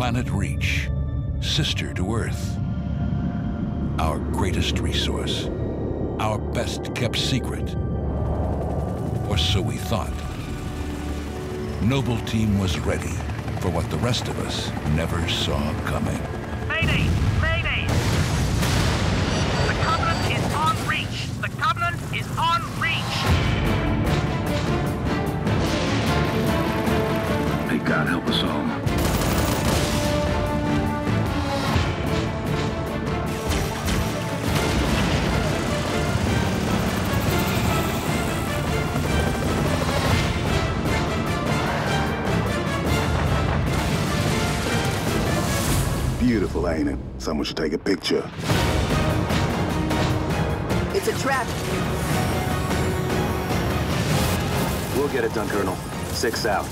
planet Reach, sister to Earth. Our greatest resource, our best kept secret. Or so we thought. Noble Team was ready for what the rest of us never saw coming. Mayday! Mayday! Beautiful, ain't it? Someone should take a picture. It's a trap. We'll get it done, Colonel. Six out.